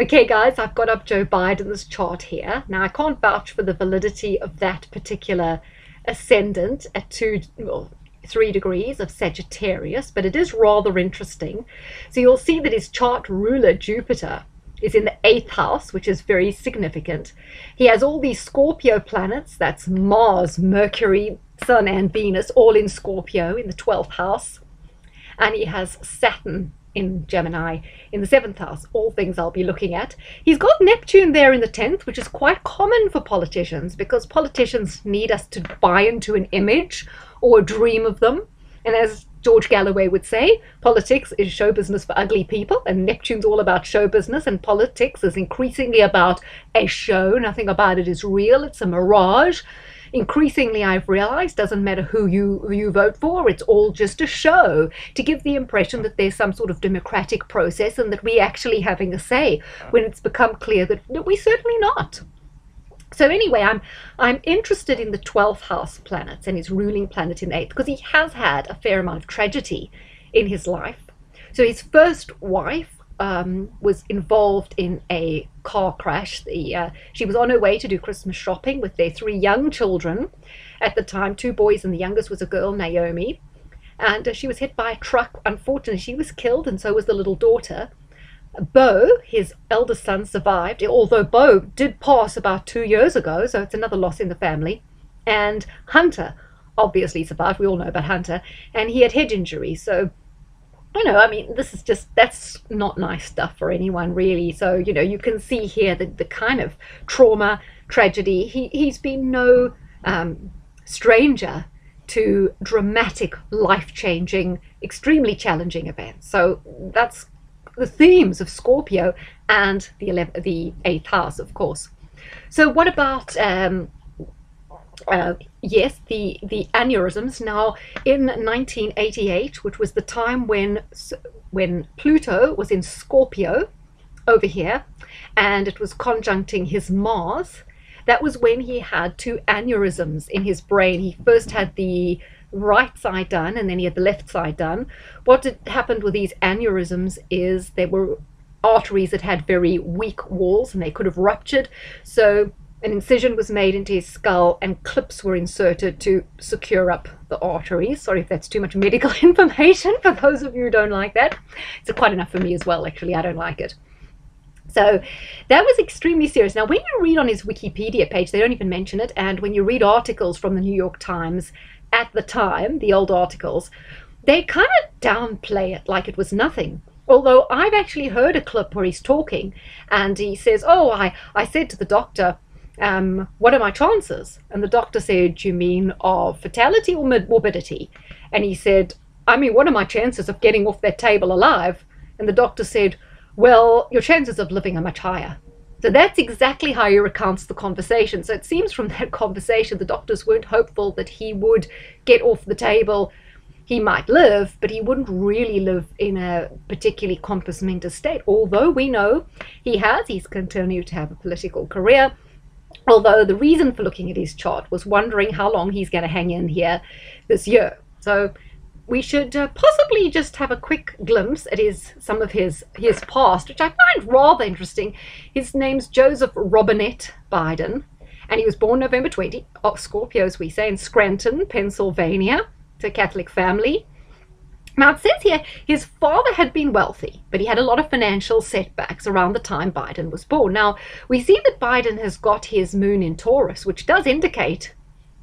Okay, guys, I've got up Joe Biden's chart here. Now, I can't vouch for the validity of that particular ascendant at two, well, three degrees of Sagittarius, but it is rather interesting. So you'll see that his chart ruler, Jupiter, is in the eighth house, which is very significant. He has all these Scorpio planets that's Mars, Mercury, Sun, and Venus, all in Scorpio in the 12th house. And he has Saturn in Gemini in the seventh house, all things I'll be looking at. He's got Neptune there in the 10th, which is quite common for politicians because politicians need us to buy into an image or a dream of them. And as George Galloway would say, politics is show business for ugly people, and Neptune's all about show business, and politics is increasingly about a show. Nothing about it is real, it's a mirage increasingly I've realized doesn't matter who you who you vote for, it's all just a show to give the impression that there's some sort of democratic process and that we're actually having a say when it's become clear that, that we're certainly not. So anyway, I'm I'm interested in the 12th house planets and his ruling planet in 8th because he has had a fair amount of tragedy in his life. So his first wife um, was involved in a car crash. The, uh, she was on her way to do Christmas shopping with their three young children at the time, two boys, and the youngest was a girl, Naomi. And uh, she was hit by a truck. Unfortunately, she was killed, and so was the little daughter. Beau, his eldest son, survived, although Beau did pass about two years ago, so it's another loss in the family. And Hunter obviously survived. We all know about Hunter, and he had head injuries, so you know, I mean, this is just, that's not nice stuff for anyone, really. So, you know, you can see here the, the kind of trauma, tragedy. He, he's been no um, stranger to dramatic, life changing, extremely challenging events. So, that's the themes of Scorpio and the 11th, the eighth house, of course. So, what about um, uh, yes, the, the aneurysms. Now, in 1988, which was the time when, when Pluto was in Scorpio over here, and it was conjuncting his Mars, that was when he had two aneurysms in his brain. He first had the right side done and then he had the left side done. What happened with these aneurysms is there were arteries that had very weak walls and they could have ruptured. So an incision was made into his skull and clips were inserted to secure up the artery. Sorry if that's too much medical information for those of you who don't like that. It's quite enough for me as well, actually. I don't like it. So that was extremely serious. Now, when you read on his Wikipedia page, they don't even mention it. And when you read articles from the New York Times at the time, the old articles, they kind of downplay it like it was nothing. Although I've actually heard a clip where he's talking and he says, Oh, I, I said to the doctor, um, what are my chances? And the doctor said, you mean of fatality or morbidity? And he said, I mean, what are my chances of getting off that table alive? And the doctor said, well, your chances of living are much higher. So that's exactly how he recounts the conversation. So it seems from that conversation, the doctors weren't hopeful that he would get off the table. He might live, but he wouldn't really live in a particularly compos mentis state. Although we know he has, he's continued to have a political career. Although the reason for looking at his chart was wondering how long he's going to hang in here this year. So we should uh, possibly just have a quick glimpse at his some of his his past, which I find rather interesting. His name's Joseph Robinette Biden, and he was born November 20, oh, Scorpio, as we say, in Scranton, Pennsylvania, to a Catholic family. Now it says here his father had been wealthy, but he had a lot of financial setbacks around the time Biden was born. Now we see that Biden has got his moon in Taurus, which does indicate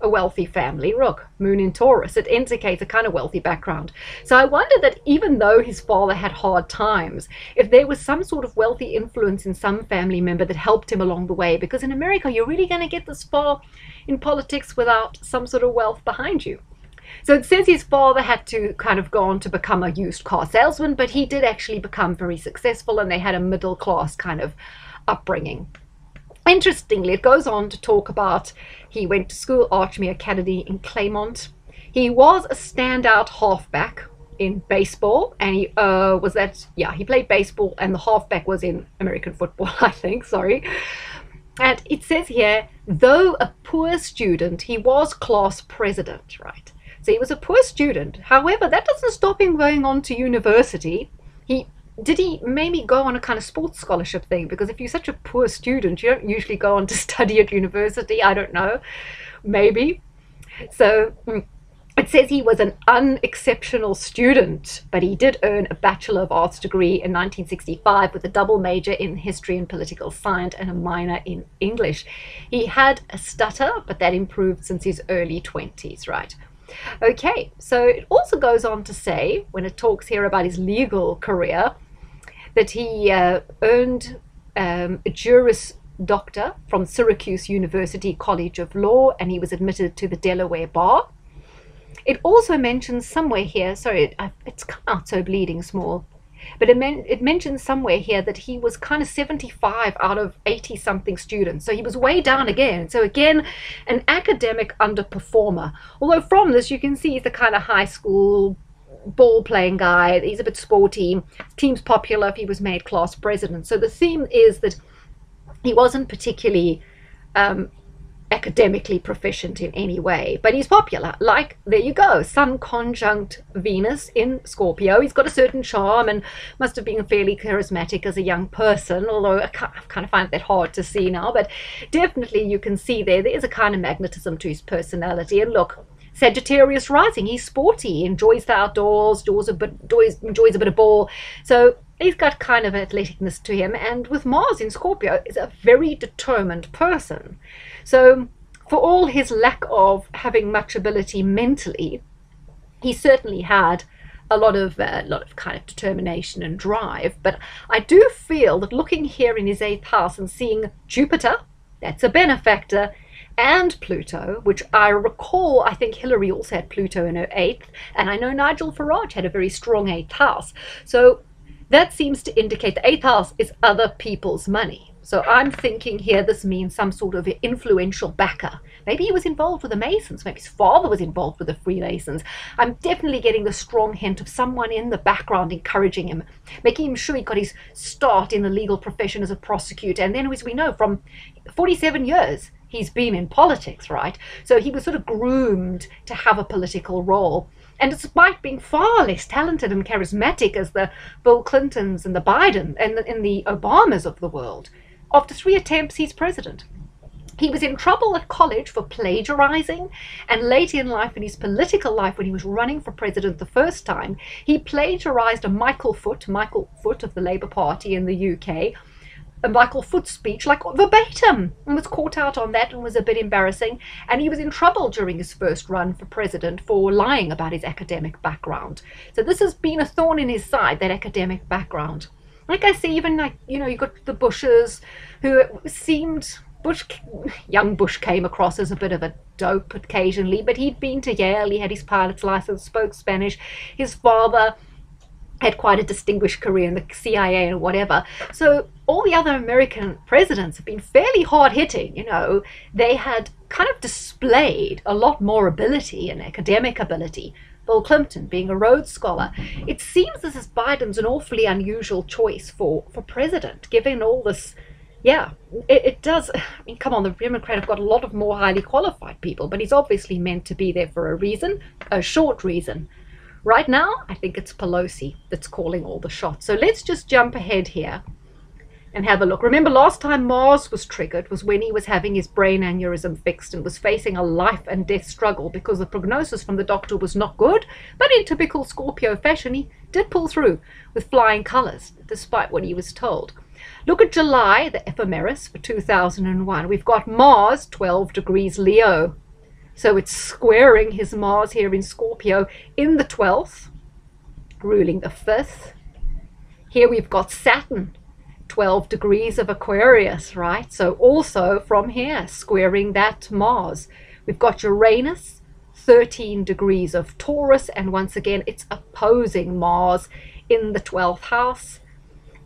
a wealthy family. Look, moon in Taurus, it indicates a kind of wealthy background. So I wonder that even though his father had hard times, if there was some sort of wealthy influence in some family member that helped him along the way, because in America, you're really going to get this far in politics without some sort of wealth behind you. So it says his father had to kind of go on to become a used car salesman, but he did actually become very successful and they had a middle class kind of upbringing. Interestingly, it goes on to talk about he went to school, Archmere Academy in Claymont. He was a standout halfback in baseball, and he uh, was that, yeah, he played baseball, and the halfback was in American football, I think, sorry. And it says here, though a poor student, he was class president, right? So he was a poor student. However, that doesn't stop him going on to university. He did he maybe go on a kind of sports scholarship thing? Because if you're such a poor student, you don't usually go on to study at university. I don't know. Maybe. So mm, it says he was an unexceptional student, but he did earn a Bachelor of Arts degree in 1965 with a double major in history and political science and a minor in English. He had a stutter, but that improved since his early 20s, right? Okay, so it also goes on to say, when it talks here about his legal career, that he uh, earned um, a Juris Doctor from Syracuse University College of Law and he was admitted to the Delaware Bar. It also mentions somewhere here, sorry, it's come out so bleeding small, but it, men- it mentions somewhere here that he was kind of 75 out of 80 something students. So he was way down again. So again, an academic underperformer. Although from this, you can see he's the kind of high school ball playing guy. He's a bit sporty. Team's popular if he was made class president. So the theme is that he wasn't particularly um, academically proficient in any way, but he's popular. Like, there you go, Sun conjunct Venus in Scorpio. He's got a certain charm and must have been fairly charismatic as a young person, although I, kind of find that hard to see now. But definitely you can see there, there is a kind of magnetism to his personality. And look, Sagittarius rising, he's sporty, enjoys the outdoors, enjoys a bit, enjoys, enjoys a bit of ball. So he's got kind of athleticness to him. And with Mars in Scorpio, is a very determined person. So, for all his lack of having much ability mentally, he certainly had a lot of a uh, lot of kind of determination and drive. But I do feel that looking here in his eighth house and seeing Jupiter, that's a benefactor, and Pluto, which I recall, I think Hillary also had Pluto in her eighth, and I know Nigel Farage had a very strong eighth house. So that seems to indicate the eighth house is other people's money. So I'm thinking here this means some sort of influential backer. Maybe he was involved with the Masons. Maybe his father was involved with the Freemasons. I'm definitely getting the strong hint of someone in the background encouraging him, making him sure he got his start in the legal profession as a prosecutor. And then, as we know, from 47 years, he's been in politics, right? So he was sort of groomed to have a political role. And despite being far less talented and charismatic as the Bill Clintons and the Biden and the, and the Obamas of the world, after three attempts, he's president. He was in trouble at college for plagiarizing, and later in life, in his political life, when he was running for president the first time, he plagiarized a Michael Foot, Michael Foot of the Labour Party in the UK, Michael Foot speech, like verbatim, and was caught out on that and was a bit embarrassing. And he was in trouble during his first run for president for lying about his academic background. So this has been a thorn in his side, that academic background like I say, even like you know, you got the Bushes, who seemed Bush, young Bush came across as a bit of a dope occasionally, but he'd been to Yale, he had his pilot's license, spoke Spanish. His father had quite a distinguished career in the CIA and whatever. So all the other American presidents have been fairly hard hitting, you know. They had kind of displayed a lot more ability and academic ability Bill Clinton being a Rhodes Scholar. It seems as if Biden's an awfully unusual choice for, for president, given all this. Yeah, it, it does. I mean, come on, the Democrat have got a lot of more highly qualified people, but he's obviously meant to be there for a reason, a short reason. Right now, I think it's Pelosi that's calling all the shots. So let's just jump ahead here and have a look. Remember, last time Mars was triggered was when he was having his brain aneurysm fixed and was facing a life and death struggle because the prognosis from the doctor was not good. But in typical Scorpio fashion, he did pull through with flying colors, despite what he was told. Look at July, the ephemeris for 2001. We've got Mars, 12 degrees Leo. So it's squaring his Mars here in Scorpio in the 12th, ruling the 5th. Here we've got Saturn, 12 degrees of Aquarius, right? So also from here, squaring that Mars. We've got Uranus, 13 degrees of Taurus, and once again, it's opposing Mars in the 12th house.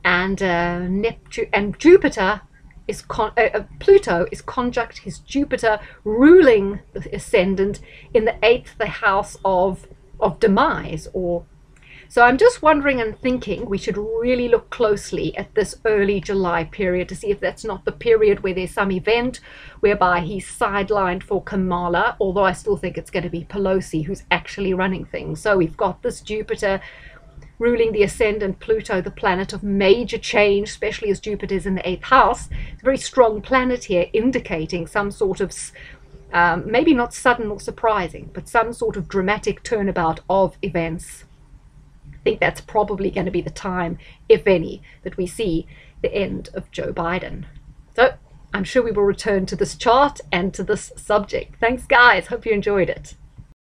And uh, Neptune and Jupiter is con- uh, uh, Pluto is conjunct his Jupiter, ruling the ascendant in the eighth the house of of demise or so I'm just wondering and thinking we should really look closely at this early July period to see if that's not the period where there's some event whereby he's sidelined for Kamala, although I still think it's going to be Pelosi who's actually running things. So we've got this Jupiter ruling the ascendant Pluto, the planet of major change, especially as Jupiter is in the eighth house. It's a very strong planet here, indicating some sort of, um, maybe not sudden or surprising, but some sort of dramatic turnabout of events. Think that's probably going to be the time, if any, that we see the end of Joe Biden. So I'm sure we will return to this chart and to this subject. Thanks, guys. Hope you enjoyed it.